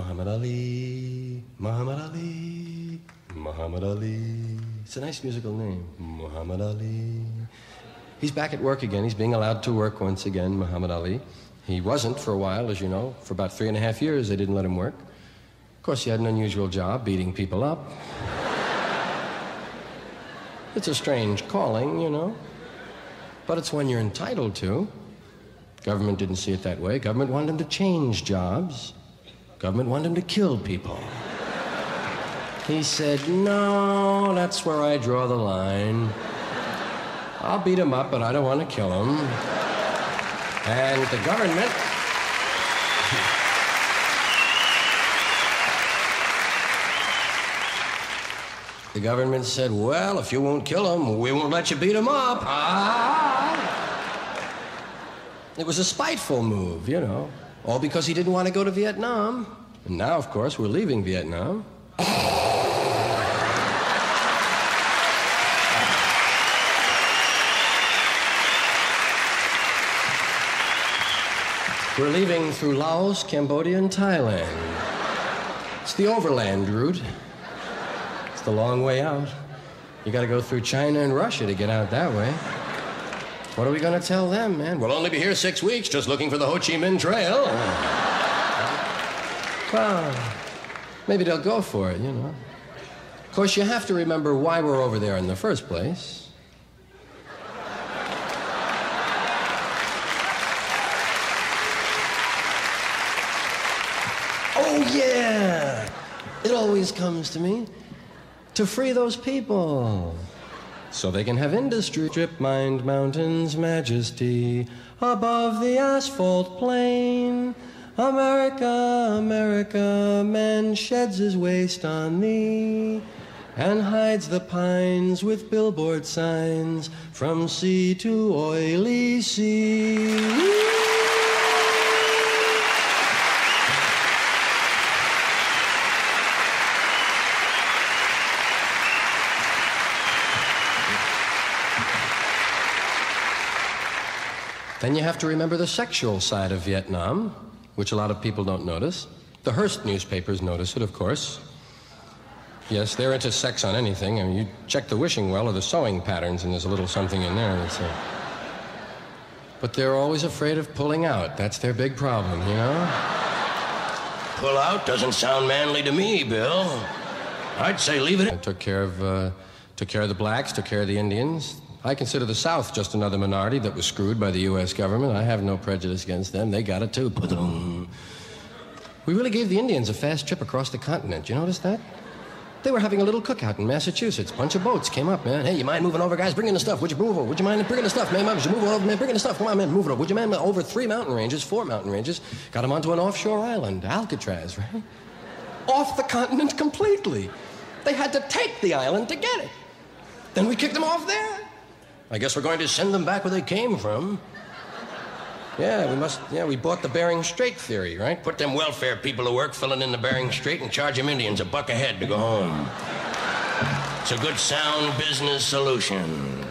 Muhammad Ali, Muhammad Ali, Muhammad Ali. It's a nice musical name, Muhammad Ali. He's back at work again. He's being allowed to work once again, Muhammad Ali. He wasn't for a while, as you know. For about three and a half years, they didn't let him work. Of course, he had an unusual job, beating people up. it's a strange calling, you know. But it's one you're entitled to. Government didn't see it that way. Government wanted him to change jobs. Government wanted him to kill people. He said, No, that's where I draw the line. I'll beat him up, but I don't want to kill him. And the government. The government said, Well, if you won't kill him, we won't let you beat him up. Ah. It was a spiteful move, you know. All because he didn't want to go to Vietnam. And now, of course, we're leaving Vietnam. We're leaving through Laos, Cambodia, and Thailand. It's the overland route. It's the long way out. You gotta go through China and Russia to get out that way. What are we gonna tell them, man? We'll only be here six weeks just looking for the Ho Chi Minh Trail. well, maybe they'll go for it, you know. Of course, you have to remember why we're over there in the first place. Oh, yeah. It always comes to me to free those people so they can have industry. Strip mined mountains, majesty above the asphalt plain. America, America, man sheds his waste on thee and hides the pines with billboard signs from sea to oily sea. Then you have to remember the sexual side of Vietnam, which a lot of people don't notice. The Hearst newspapers notice it, of course. Yes, they're into sex on anything. I mean, you check the wishing well or the sewing patterns, and there's a little something in there. That's a... But they're always afraid of pulling out. That's their big problem, you know? Pull out doesn't sound manly to me, Bill. I'd say leave it. I took care of, uh, took care of the blacks, took care of the Indians. I consider the South just another minority that was screwed by the U.S. government. I have no prejudice against them. They got it too. We really gave the Indians a fast trip across the continent. You notice that? They were having a little cookout in Massachusetts. Bunch of boats came up, man. Hey, you mind moving over, guys? Bring in the stuff. Would you move over? Would you mind bringing the stuff, man? Would you move over, man? Bring in the stuff. Come on, man. Move it over. Would you mind over three mountain ranges, four mountain ranges? Got them onto an offshore island, Alcatraz, right? Off the continent completely. They had to take the island to get it. Then we kicked them off there. I guess we're going to send them back where they came from. Yeah, we must. Yeah, we bought the Bering Strait theory, right? Put them welfare people to work filling in the Bering Strait and charge them Indians a buck a head to go home. It's a good, sound business solution.